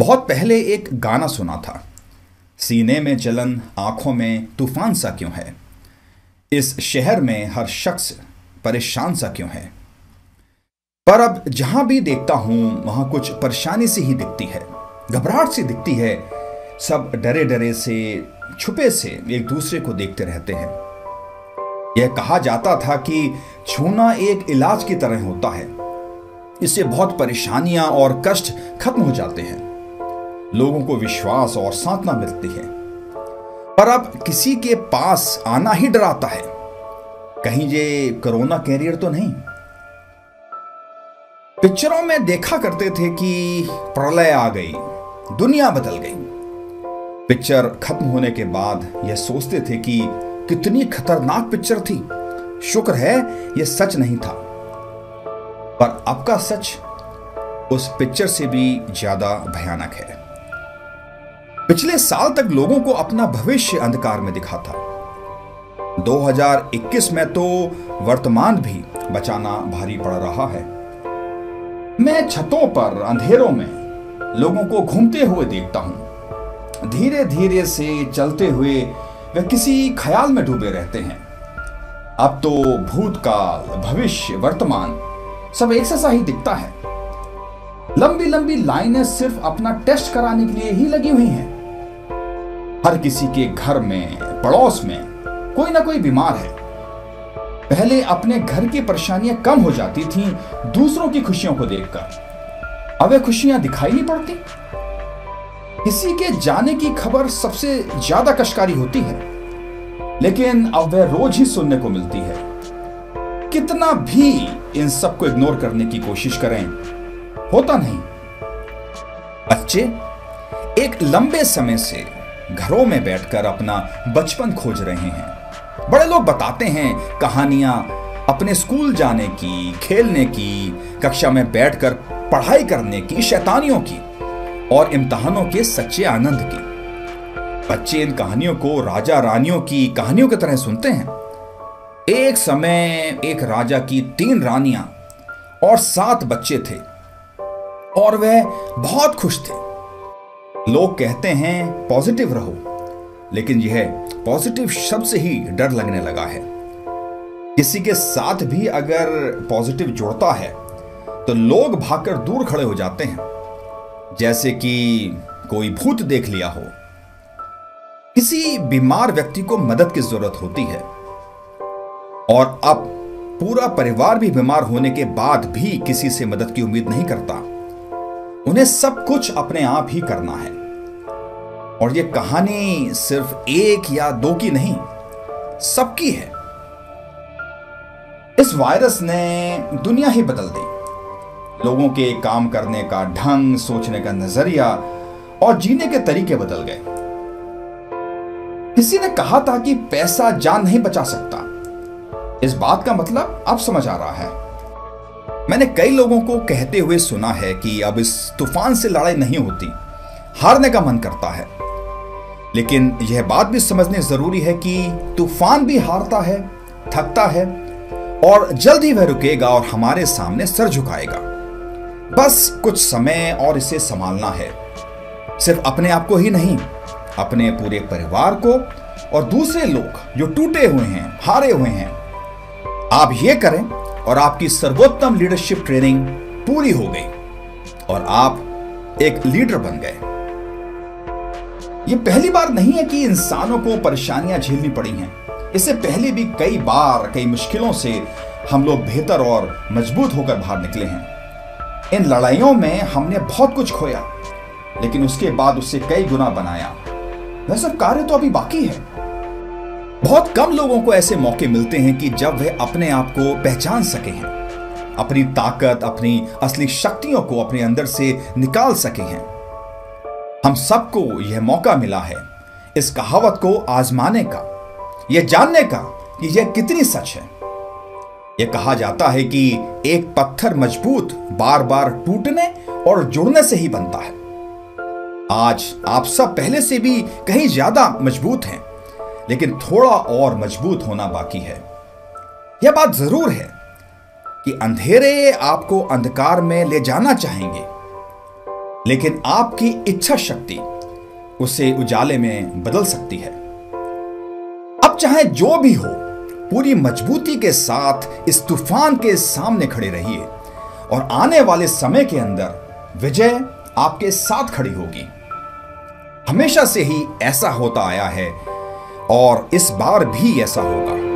बहुत पहले एक गाना सुना था। सीने में जलन आँखों में तूफ़ान सा क्यों है? इस शहर में हर शख्स परेशान सा क्यों है? पर अब जहाँ भी देखता हूँ, वहाँ कुछ परेशानी सी ही दिखती है। घबराहट सी दिखती है। सब डरे डरे से, छुपे से एक दूसरे को देखते रहते हैं। यह कहा जाता था कि छूना एक इलाज की तरह होता है। इससे बहुत परेशानियाँ और कष्ट खत्म हो जाते हैं। लोगों को विश्वास और सांत्वना मिलती है। पर अब किसी के पास आना ही डराता है। कहीं ये कोरोना कैरियर तो नहीं। पिक्चरों में देखा करते थे कि प्रलय आ गई, दुनिया बदल गई। पिक्चर खत्म होने के बाद यह सोचते थे कि कितनी खतरनाक पिक्चर थी। शुक्र है यह सच नहीं था। पर अब का सच उस पिक्चर से भी ज़्यादा भयानक है। पिछले साल तक लोगों को अपना भविष्य अंधकार में दिखा था। 2021 में तो वर्तमान भी बचाना भारी पड़ रहा है। मैं छतों पर, अंधेरों में लोगों को घूमते हुए देखता हूँ। धीरे धीरे से चलते हुए वे किसी ख्याल में डूबे रहते हैं। अब तो भूतकाल, भविष्य, वर्तमान, सब एक सा ही दिखता है। लंबी लंबी लाइनें सिर्फ़ अपना टेस्ट कराने के लिए ही लगी हुई हैं। हर किसी के घर में, पड़ोस में कोई ना कोई बीमार है। पहले अपने घर की परेशानियाँ कम हो जाती थीं दूसरों की खुशियों को देखकर। अब वे खुशियाँ दिखाई नहीं पड़ती। किसी के जाने की खबर सबसे ज़्यादा कशकारी होती है। लेकिन अब वह रोज ही सुनने को मिलती है। कितना भी इन सबको इग्नोर करने की कोशिश करें, होता नहीं। बच्चे, एक लंबे समय से घरों में बैठकर अपना बचपन खोज रहे हैं। बड़े लोग बताते हैं, कहानियाँ अपने स्कूल जाने की, खेलने की, कक्षा में बैठकर पढ़ाई करने की, शैतानियों की और इम्तहानों के सच्चे आनंद की। बच्चे इन कहानियों को राजा रानियों की कहानियों की तरह सुनते हैं। एक समय एक राजा की तीन रानियाँ और सात बच्चे थे और वह बहुत खुश थे। लोग कहते हैं, पॉजिटिव रहो। लेकिन यह पॉजिटिव शब्द से ही डर लगने लगा है। किसी के साथ भी अगर पॉजिटिव जुड़ता है तो लोग भागकर दूर खड़े हो जाते हैं। जैसे कि कोई भूत देख लिया हो। किसी बीमार व्यक्ति को मदद की ज़रूरत होती है। और अब पूरा परिवार भी बीमार होने के बाद भी किसी से मदद की उम्मीद नहीं करता। उन्हें सब कुछ अपने आप ही करना है। और यह कहानी सिर्फ़ एक या दो की नहीं, सबकी है। इस वायरस ने दुनिया ही बदल दी। लोगों के काम करने का ढंग, सोचने का नज़रिया और जीने के तरीके बदल गए। किसी ने कहा था कि पैसा जान नहीं बचा सकता। इस बात का मतलब अब समझ आ रहा है। मैंने कई लोगों को कहते हुए सुना है कि अब इस तूफ़ान से लड़ाई नहीं होती, हारने का मन करता है। लेकिन यह बात भी समझनी ज़रूरी है कि तूफ़ान भी हारता है, थकता है, और जल्द ही वह रुकेगा और हमारे सामने सर झुकाएगा। बस कुछ समय और इसे संभालना है। सिर्फ़ अपने आप को ही नहीं, अपने पूरे परिवार को और दूसरे लोग जो टूटे हुए हैं, हारे हुए हैं। आप ये करें और आपकी सर्वोत्तम लीडरशिप ट्रेनिंग पूरी हो गई और आप एक लीडर बन गए। यह पहली बार नहीं है कि इंसानों को परेशानियाँ झेलनी पड़ी हैं। इससे पहले भी कई बार, कई मुश्किलों से हम लोग बेहतर और मज़बूत होकर बाहर निकले हैं। इन लड़ाइयों में हमने बहुत कुछ खोया, लेकिन उसके बाद उससे कई गुना बनाया। वह सब कार्य तो अभी बाकी है। बहुत कम लोगों को ऐसे मौके मिलते हैं कि जब वे अपने आप को पहचान सके हैं, अपनी ताकत, अपनी असली शक्तियों को अपने अंदर से निकाल सके हैं। हम सबको यह मौका मिला है इस कहावत को आजमाने का, यह जानने का कि यह कितनी सच है। यह कहा जाता है कि एक पत्थर मज़बूत बार बार टूटने और जुड़ने से ही बनता है। आज आप सब पहले से भी कहीं ज़्यादा मज़बूत हैं। लेकिन थोड़ा और मज़बूत होना बाकी है। यह बात ज़रूर है कि अंधेरे आपको अंधकार में ले जाना चाहेंगे, लेकिन आपकी इच्छा शक्ति उसे उजाले में बदल सकती है। अब चाहे जो भी हो, पूरी मजबूती के साथ इस तूफ़ान के सामने खड़े रहिए और आने वाले समय के अंदर विजय आपके साथ खड़ी होगी। हमेशा से ही ऐसा होता आया है और इस बार भी ऐसा होगा।